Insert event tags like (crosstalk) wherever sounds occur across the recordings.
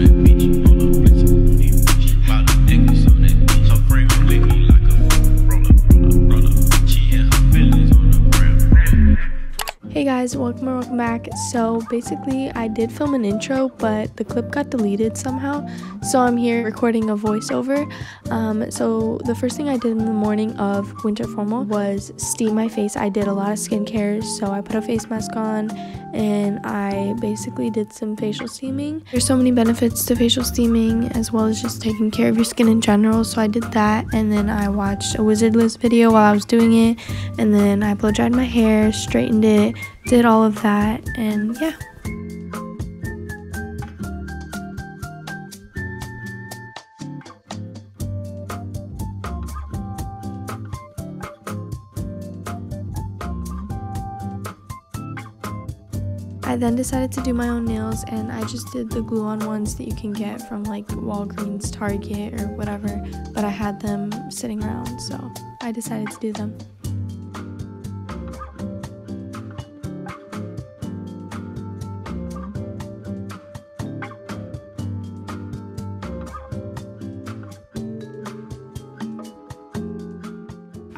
Hey guys, welcome or welcome back. So basically, I did film an intro, but the clip got deleted somehow. So I'm here recording a voiceover. Um, so the first thing I did in the morning of winter formal was steam my face. I did a lot of skincare, so I put a face mask on and I basically did some facial steaming. There's so many benefits to facial steaming as well as just taking care of your skin in general. So I did that and then I watched a Wizard Liz video while I was doing it and then I blow dried my hair, straightened it, did all of that and yeah. I then decided to do my own nails and I just did the glue on ones that you can get from like Walgreens, Target, or whatever, but I had them sitting around so I decided to do them.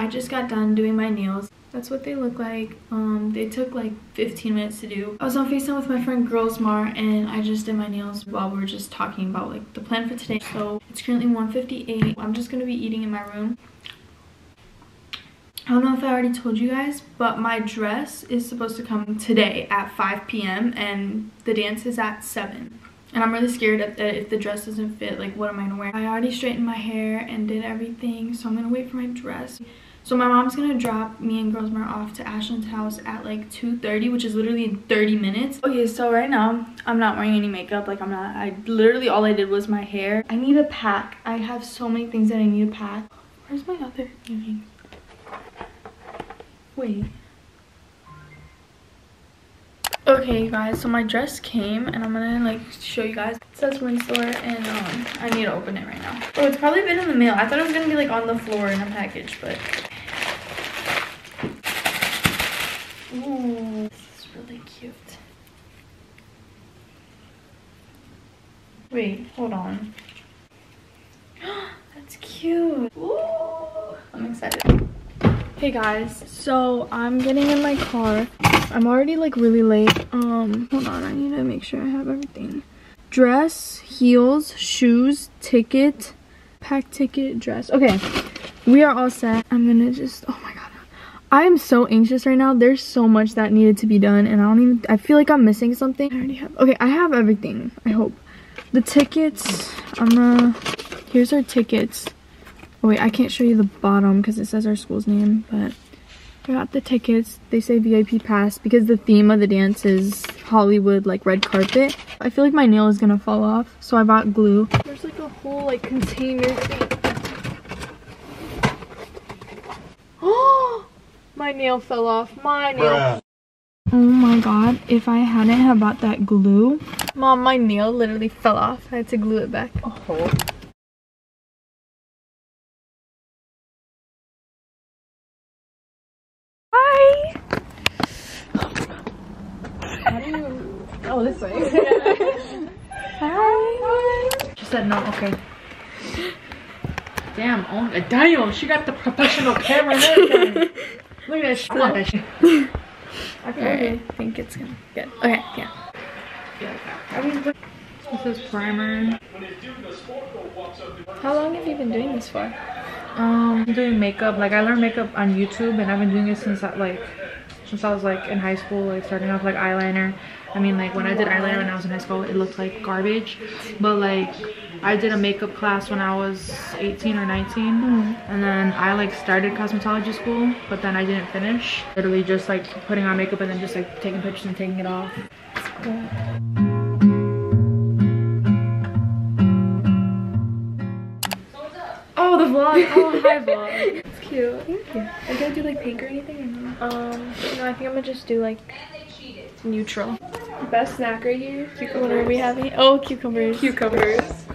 I just got done doing my nails. That's what they look like. Um, they took like 15 minutes to do. I was on FaceTime with my friend Gursimar and I just did my nails while we were just talking about like the plan for today. So it's currently 1.58. I'm just gonna be eating in my room. I don't know if I already told you guys, but my dress is supposed to come today at 5 p.m. and the dance is at 7. And I'm really scared that if the dress doesn't fit, like what am I gonna wear? I already straightened my hair and did everything, so I'm gonna wait for my dress. So my mom's gonna drop me and Gursimar off to Ashlyn's house at like 2.30, which is literally in 30 minutes. Okay, so right now, I'm not wearing any makeup. Like I'm not, I literally, all I did was my hair. I need a pack. I have so many things that I need to pack. Where's my other earrings? Wait. Okay guys, so my dress came and I'm gonna like show you guys. It says Windsor and um, I need to open it right now. Oh, it's probably been in the mail. I thought it was gonna be like on the floor in a package, but Ooh, this is really cute. Wait, hold on. (gasps) That's cute. Ooh, I'm excited. Hey guys, so I'm getting in my car. I'm already like really late. Um, hold on, I need to make sure I have everything. Dress, heels, shoes, ticket, pack ticket, dress. Okay, we are all set. I'm gonna just, oh my god. I am so anxious right now. There's so much that needed to be done and I don't even, I feel like I'm missing something. I already have, okay, I have everything, I hope. The tickets, I'm gonna, here's our tickets. Oh wait, I can't show you the bottom because it says our school's name, but I got the tickets. They say VIP pass because the theme of the dance is Hollywood, like red carpet. I feel like my nail is gonna fall off, so I bought glue. There's like a whole like container thing. Oh, my nail fell off. My nail. Bruh. Oh my god, if I hadn't have bought that glue. Mom, my nail literally fell off. I had to glue it back. Oh. Hi. Oh, this way. (laughs) Hi. She said no, okay. Damn, oh, damn, she got the professional camera and everything. (laughs) Look at that shit. I want that shit. Okay, (laughs) I think it's gonna get okay, yeah. This is primer. How long have you been doing this for? Um, I'm doing makeup. Like I learned makeup on YouTube, and I've been doing it since I, like since I was like in high school, like starting off like eyeliner. I mean, like when I did eyeliner when I was in high school, it looked like garbage. But like I did a makeup class when I was 18 or 19, mm. and then I like started cosmetology school, but then I didn't finish. Literally just like putting on makeup and then just like taking pictures and taking it off. Cool. Oh, the vlog. (laughs) Oh, hi, vlog. It's cute. Thank you. Are you gonna do like pink or anything or no? Um, no, I think I'm gonna just do like neutral best snack are you? Cucumbers. What are we having? Oh, cucumbers. Cucumbers. (laughs)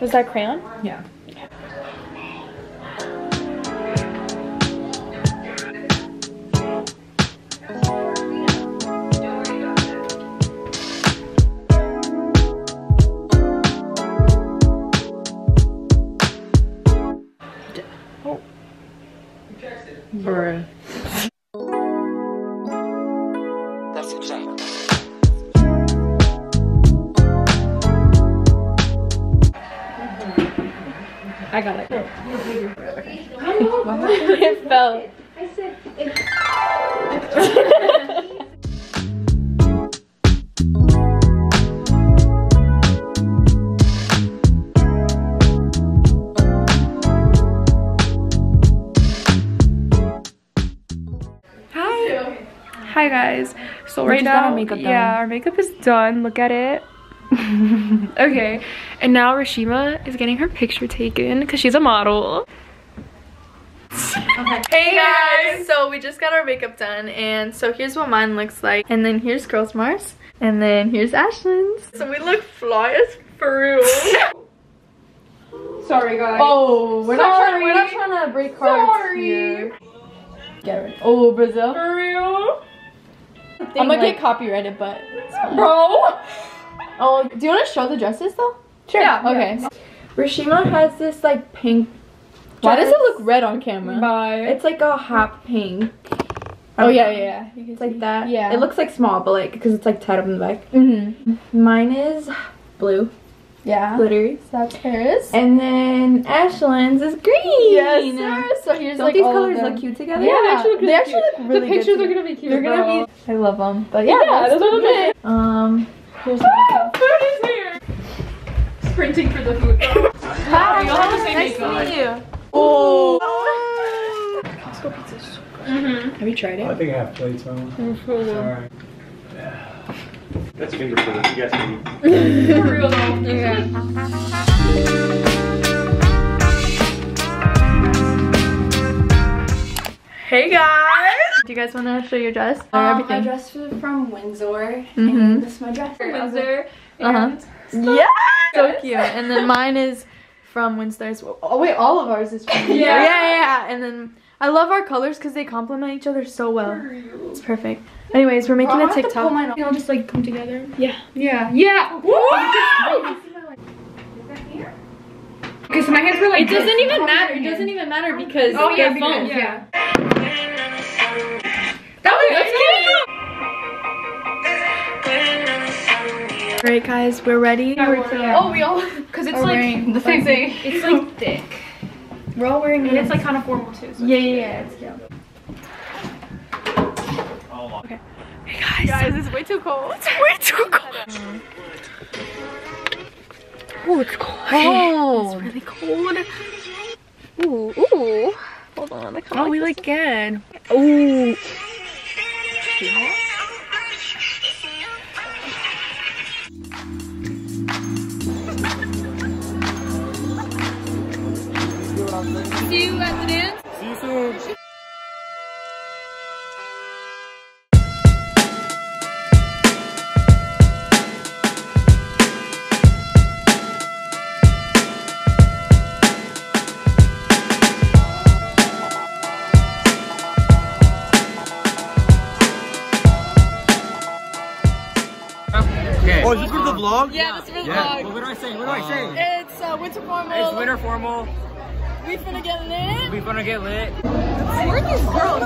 Was that crayon? Yeah. Oh. Bruh. Fell. Hi. Hi guys. So We right just got now, our makeup yeah, our makeup is done. Look at it. (laughs) okay, and now Rishima is getting her picture taken because she's a model. Hey guys! So we just got our makeup done and so here's what mine looks like. And then here's Gursimar's. And then here's Ashlyn's. So we look fly as for real. Sorry, guys. Oh, we're not trying- we're not trying to break cards here. Get it. Oh, Brazil. For real? I'm gonna get copyrighted, but it's fine. Bro. Oh, do you want to show the dresses though? Sure. Yeah. Okay. Rishima has this like pink. Why does it look red on camera? Bye. It's like a hot pink. Oh yeah, yeah, yeah. It's like see. that. Yeah. It looks like small, but like because it's like tied up in the back. Mhm. Mine is blue, Yeah. glittery, That's hers. and then Ashlyn's is green. Yes, sir. So here's Don't like these all colors look cute together? Yeah, they actually look they really actually cute. look really the good pictures are gonna be cute. They're gonna be. I love them. But yeah, Yeah, that's those are the it. Um, Here's the Food is here. Sprinting for the food. (laughs) Hi, We all have the same nice makeup. to meet you. Oh. Costco pizza is so good. Mm-hmm. Have you tried it? I think I have plates on. Sorry. That's finger food. You guys can (laughs) eat. For real though. Hey guys! Do you guys want to show your dress? Or Um, everything? my dress is from Windsor, Mhm. and this is my dress. Windsor. Uh-huh. Yeah! So cute. And then mine is from Windsor as. Oh, oh wait, all of ours is from (laughs) Windsor. Yeah. Yeah, yeah, yeah. And then I love our colors because they complement each other so well. It's perfect. Anyways, we're making I'll a have to TikTok. pull mine off. They all just like come together. Yeah. Yeah. Yeah. (laughs) Okay, so my hands were like. It doesn't this. even matter. It doesn't even matter because Oh yeah, they're because- phones. yeah. That was cute. Alright guys, we're ready. Yeah. Oh, we all Because it's are like wearing the same thing. It's like thick. We're all wearing And it's like kind of formal too. So Yeah, yeah, yeah. It's. Okay. Hey guys. Guys, it's way too cold. It's way too (laughs) cold. Oh, it's cold. Oh. It's really cold. Ooh, ooh. Hold on. I oh, we look good. Ooh. See you at the dance. See you soon. Okay. Oh, is this for the vlog? Yeah, this is for the Yeah. vlog. Well, what do I say? What do I say? It's uh, winter formal. It's winter formal. We finna get lit. We gonna get lit. Where are these girls?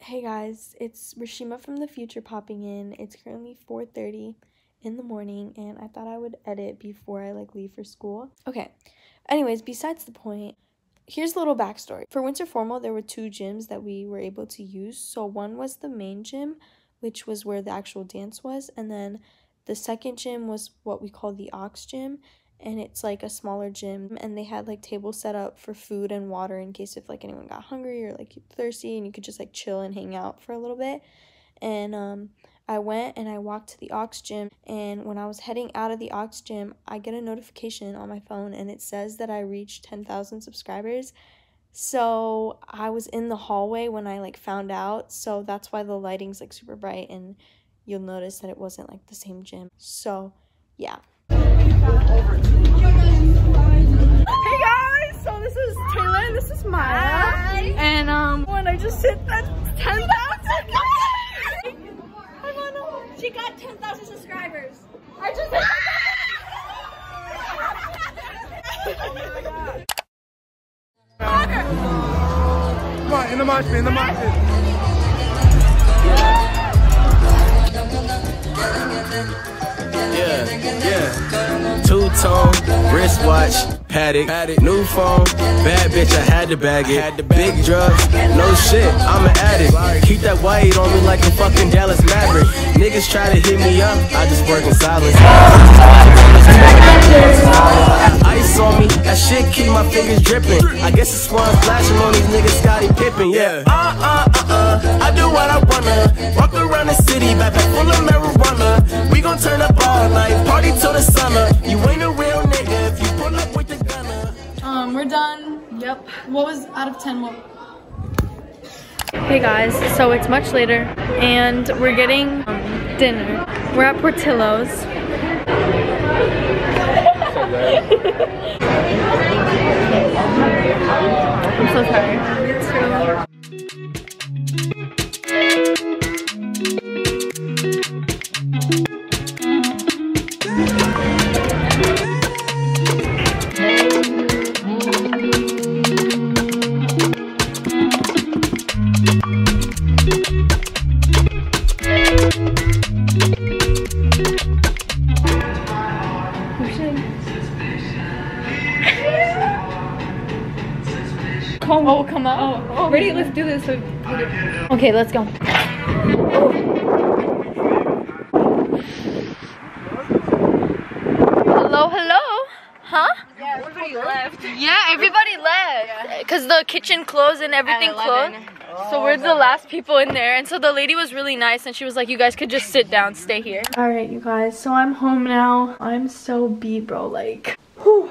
Hey guys, it's Rishima from the future popping in. It's currently 4:30 in the morning and I thought I would edit before I like leave for school. Okay. Anyways, besides the point, here's a little backstory. For winter formal, there were two gyms that we were able to use. So one was the main gym, which was where the actual dance was, and then the second gym was what we call the Aux Gym, and it's like a smaller gym. And they had like tables set up for food and water in case if like anyone got hungry or like thirsty, and you could just like chill and hang out for a little bit. And um, I went and I walked to the Aux Gym, and when I was heading out of the Aux Gym, I get a notification on my phone, and it says that I reached ten thousand subscribers. So I was in the hallway when I like found out, so that's why the lighting's like super bright and you'll notice that it wasn't like the same gym. So, yeah. Hey guys, so this is Taylor and this is Maya. Hi. And um, when I just hit that 10,000. She got 10,000 subscribers. I just hit (laughs) oh Come on, in the mosh pit, in the mosh pit. Paddock, paddock, new phone, bad bitch, I had to bag it. Had the big drugs, no shit, I'm an addict. Keep that white on me like a fucking Dallas Maverick. Niggas try to hit me up, I just work in silence. Ice on me, that shit keep my fingers dripping. I guess it's I'm flashing on these niggas, Scottie Pippen, yeah. Uh uh uh uh, I do what I wanna. What was out of 10? What? Hey guys, so it's much later and we're getting um, dinner. We're at Portillo's. Come out. Oh, oh, ready? Let's do this. Okay, let's go. Hello, hello. Huh? Yeah, everybody left. Yeah, everybody left. Cause the kitchen closed and everything closed. So we're the last people in there. And so the lady was really nice and she was like, you guys could just sit down, stay here. All right, you guys. So I'm home now. I'm so beat, bro. Like, whew.